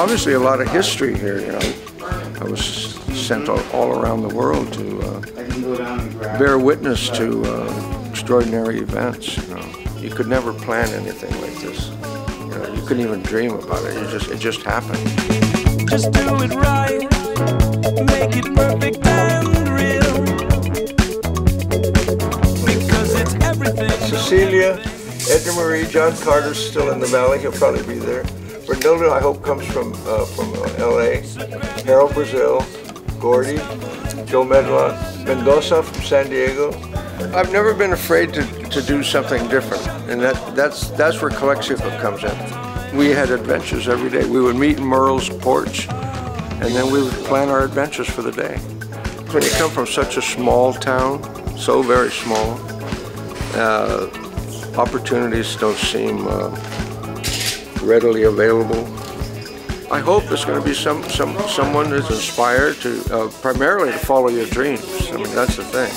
obviously a lot of history here. You know, I was sent all, all around the world to uh, bear witness to uh, extraordinary events. You know, you could never plan anything like this. You know, you couldn't even dream about it. You just it just happened. Just do it right, make it perfect and real. Because it's everything. Cecilia, Edna Marie, John Carter's still in the valley. He'll probably be there. Bernilda, I hope, comes from uh, from uh, L.A. Harold Brazil, Gordy, Joe Medlock, Mendoza from San Diego. I've never been afraid to, to do something different, and that that's that's where Calexico comes in. We had adventures every day. We would meet in Merle's porch, and then we would plan our adventures for the day. When you come from such a small town, so very small, uh, opportunities don't seem uh, readily available. I hope there's going to be some, some someone that's inspired to uh, primarily to follow your dreams. I mean, that's the thing.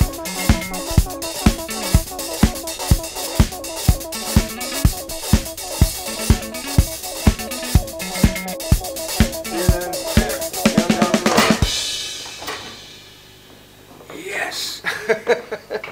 Yes.